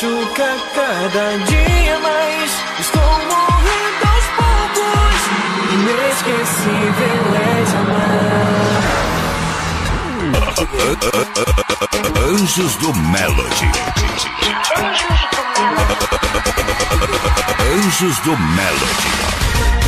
machuca cada dia mais. Estou morrendo aos poucos. Inesquecível é de amar. Anjos do Melody. Anjos do Melody.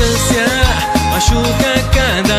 تسيح اشوفك كان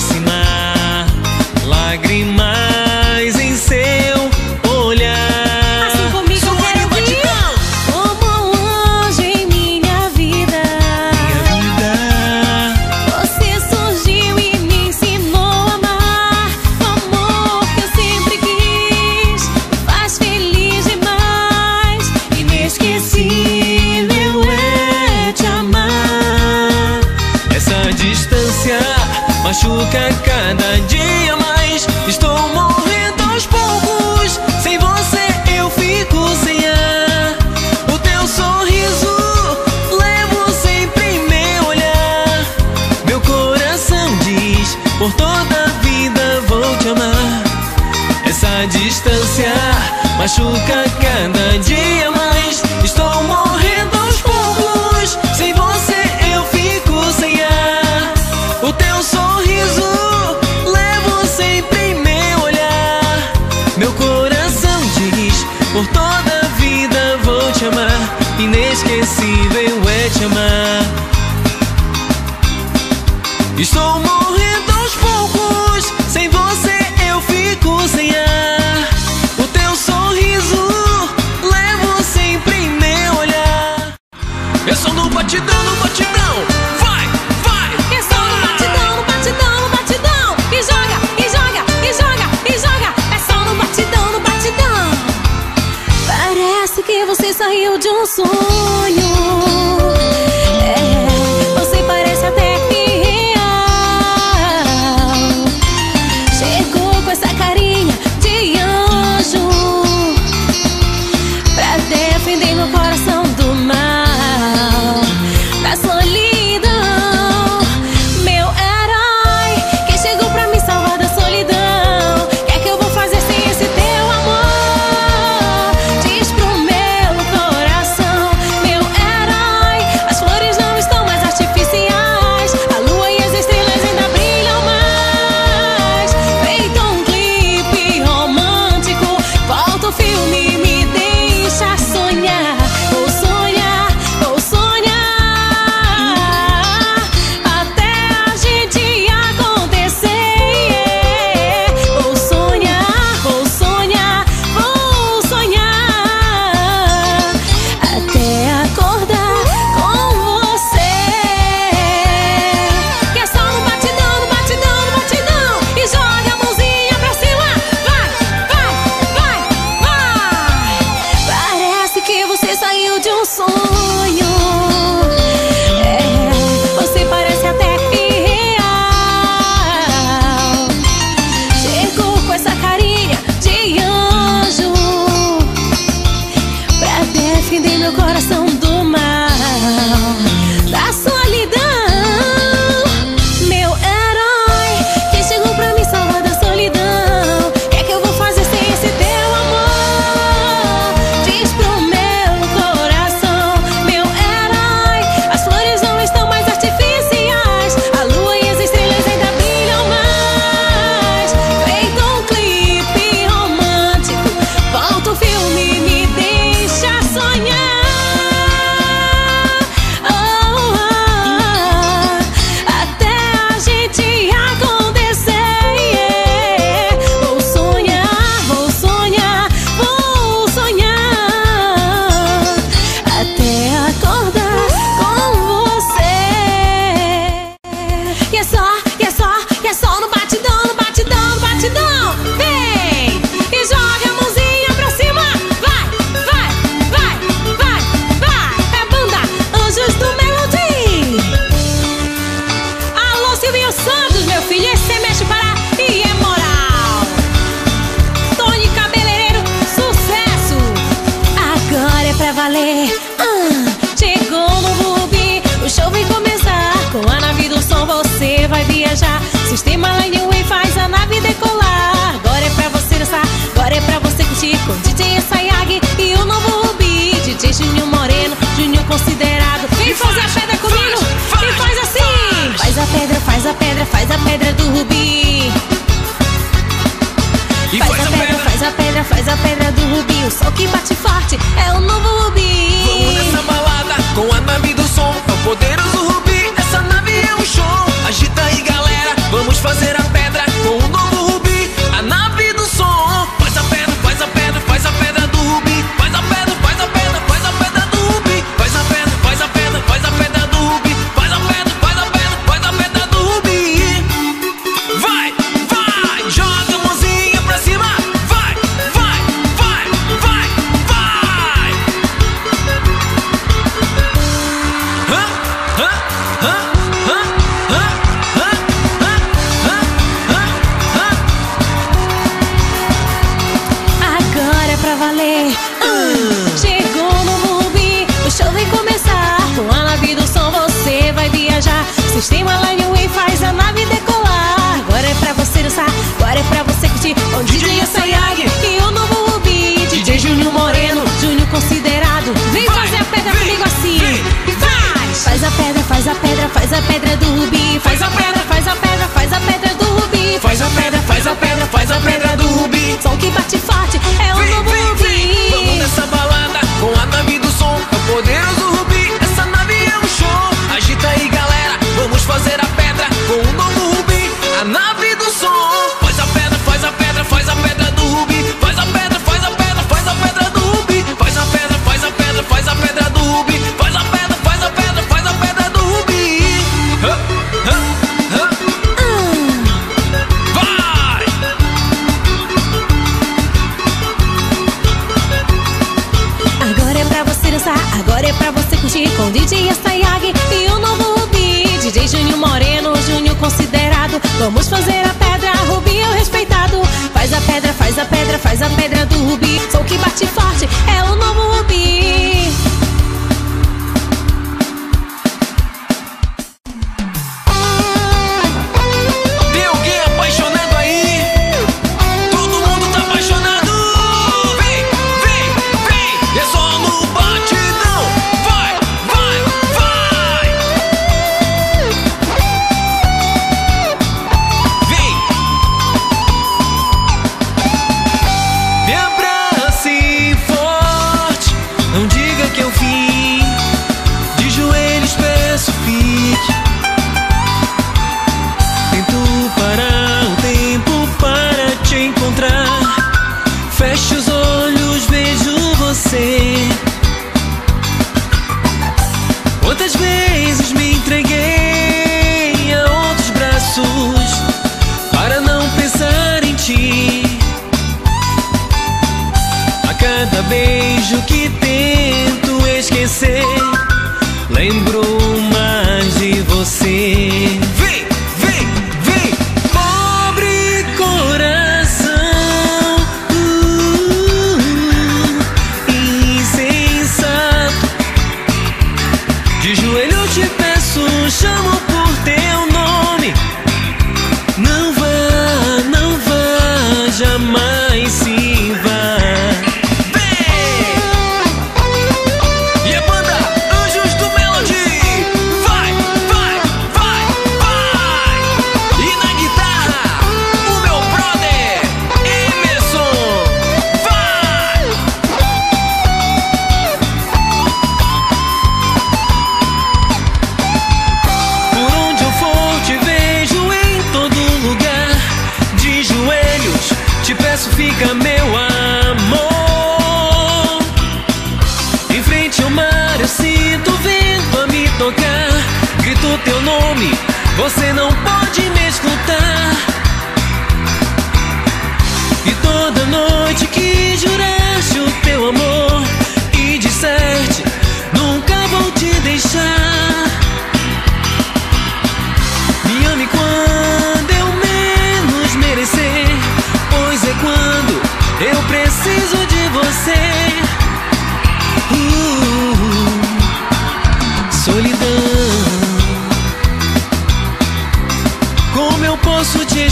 si toda vida vou te amar. Inesquecível é te amar. Estou morrendo. Com DJ Sayag e o novo Rubi DJ Juninho Moreno, Juninho considerado. Vem fazer a pedra comigo? e faz assim? Faz. A pedra, faz a pedra, faz a pedra do Rubi. Faz a pedra, faz a pedra, faz a pedra do Rubi. O sol que bate pe grădinii Vamos fazer a pedra, Rubi é o respeitado. Faz a pedra, faz a pedra, faz a pedra do Rubi. Sou que bate forte, é o novo Rubi. Quantas vezes me entreguei a outros braços para não pensar em ti? A cada beijo que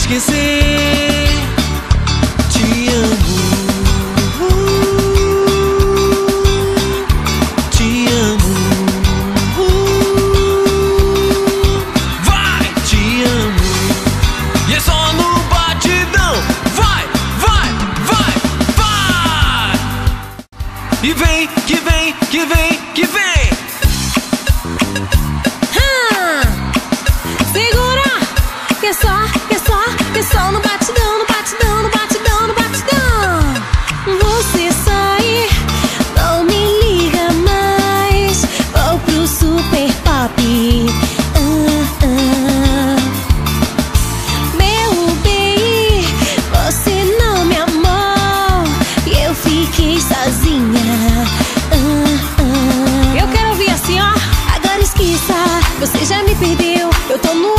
esquecer? Já me perdeu. Eu tô no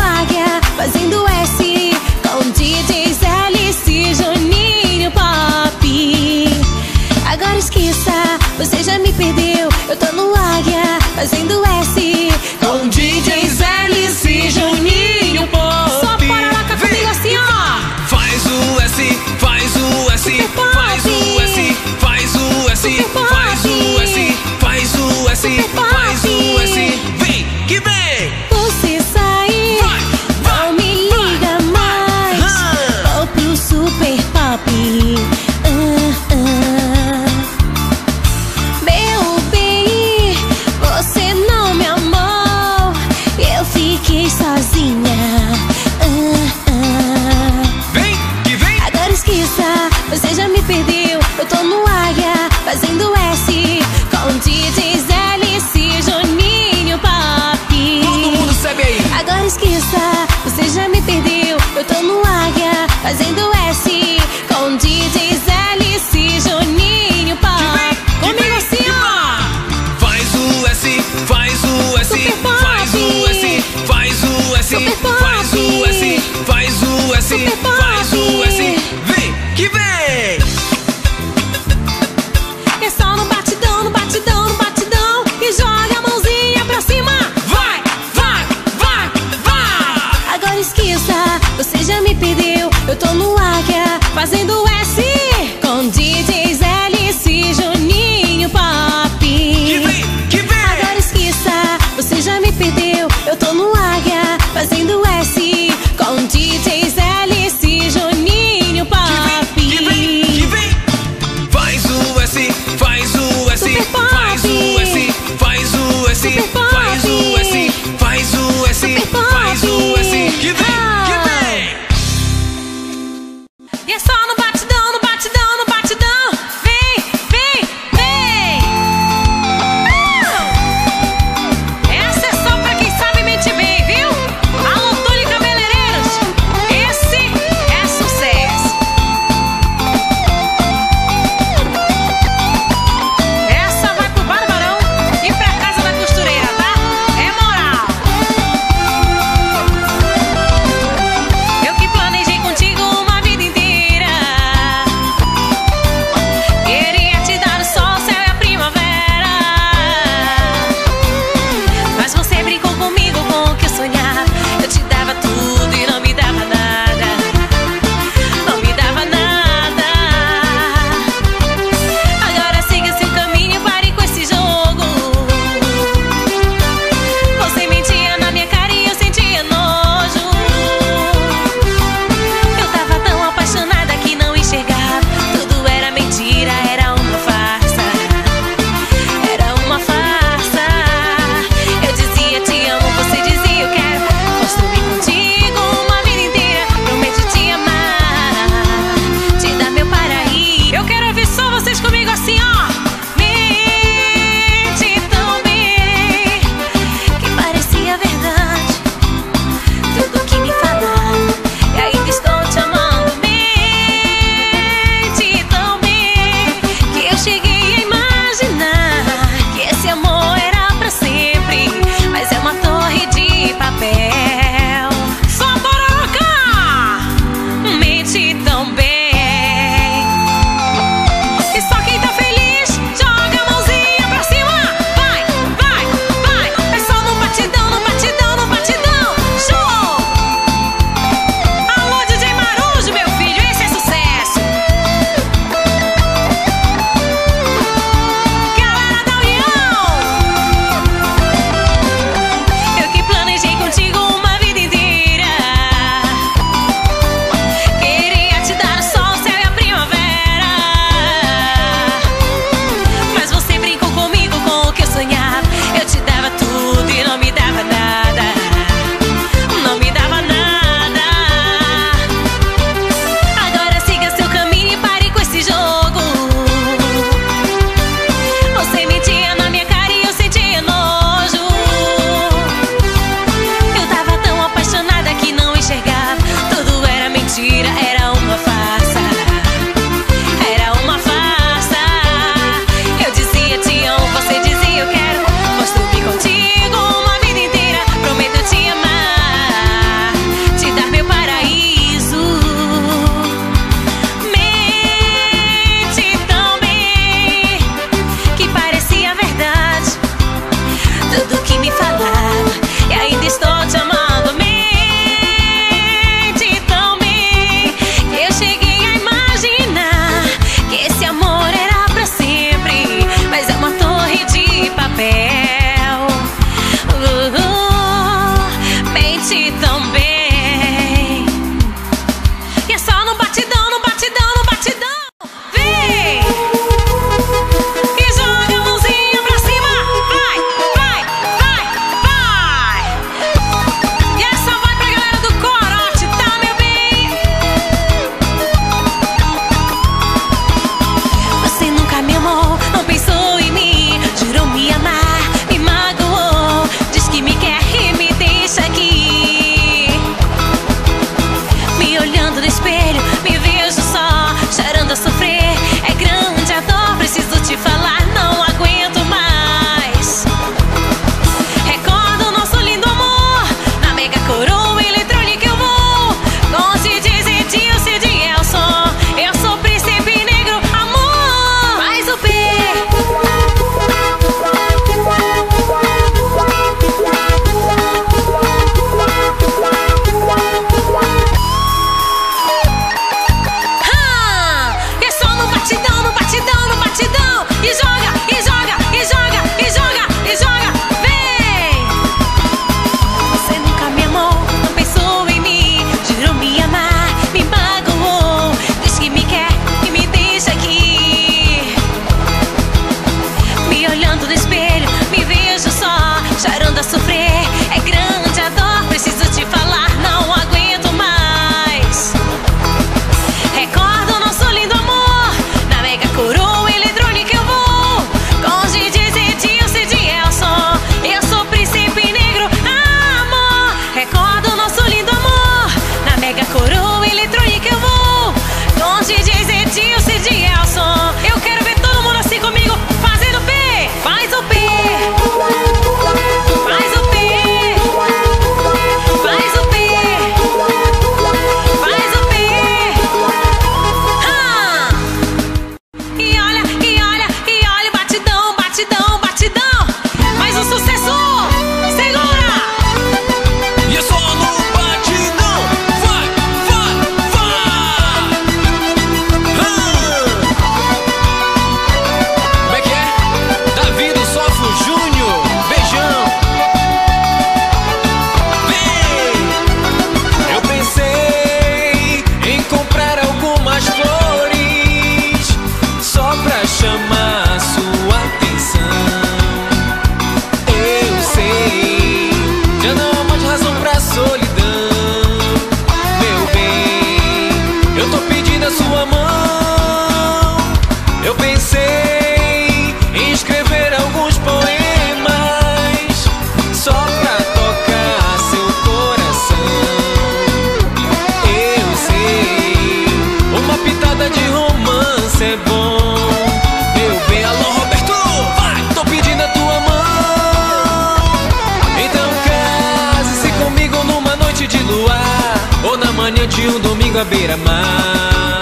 comigo beira-mar.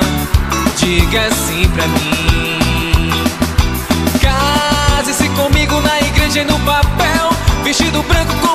Diga sim pra mim. Case-se comigo na igreja e no papel, vestido branco com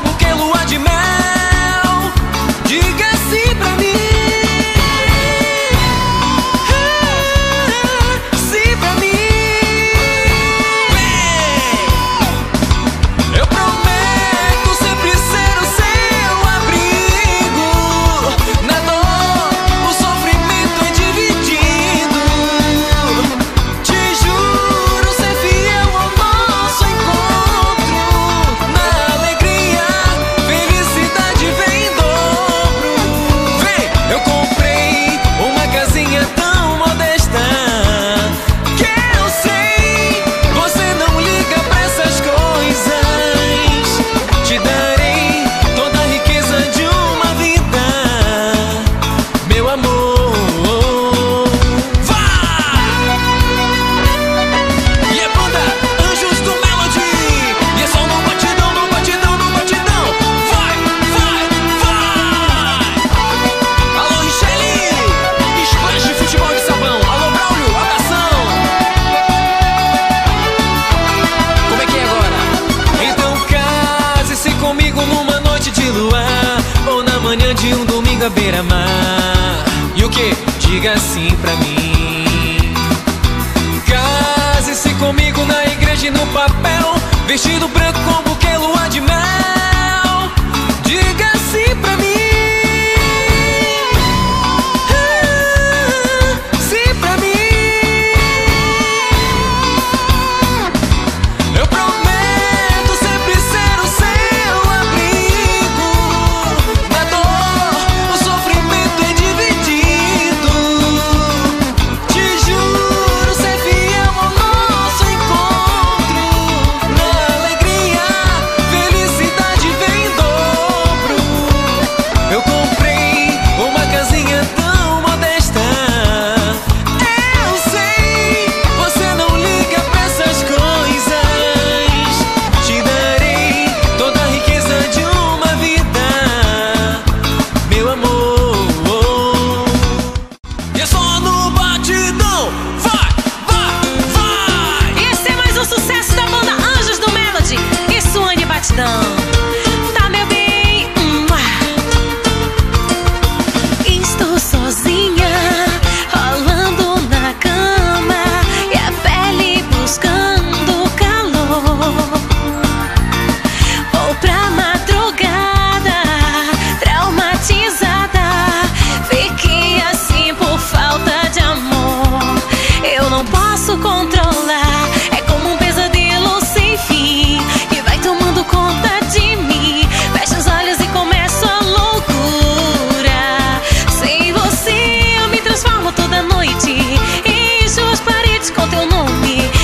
manhã de um domingo à beira-mar. E o que? Diga sim pra mim. Case-se comigo na igreja e no papel. Vestido branco com buquê lua de mel.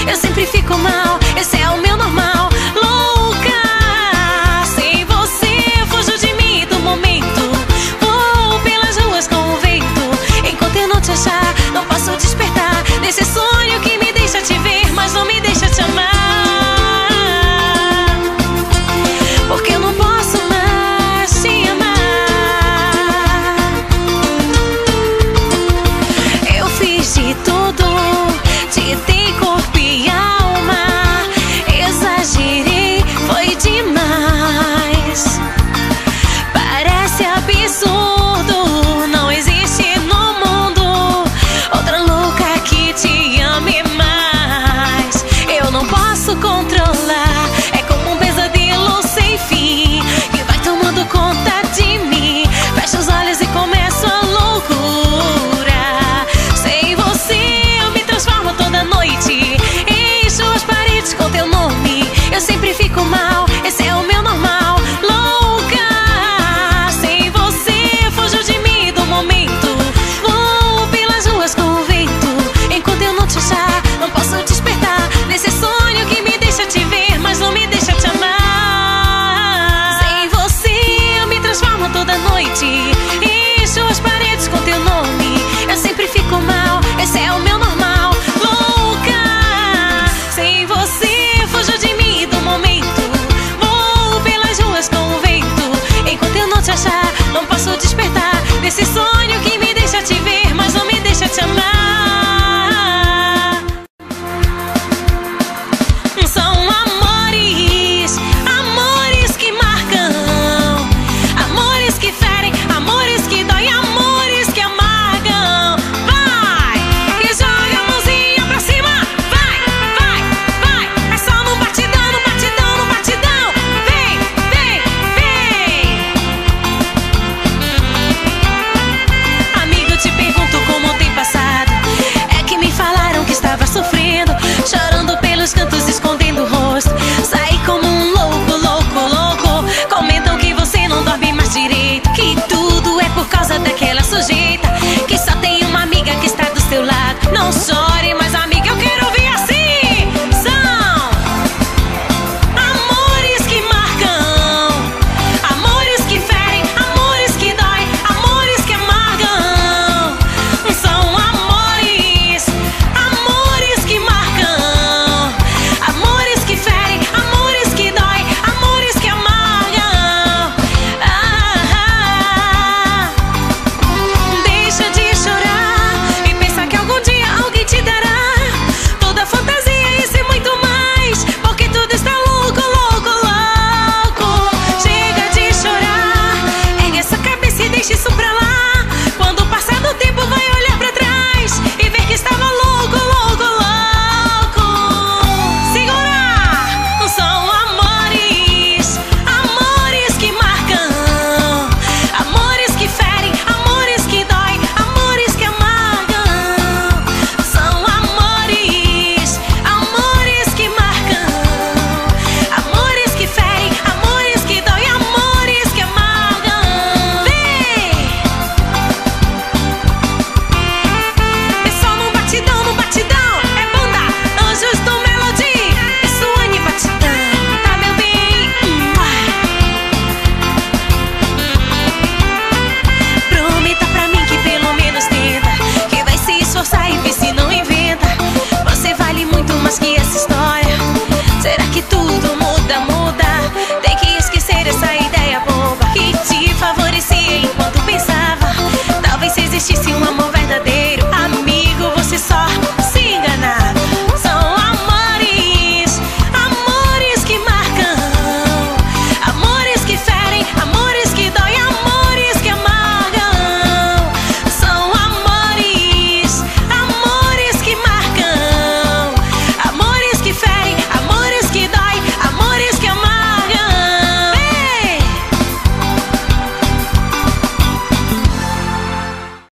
Eu sempre fico mal, esse é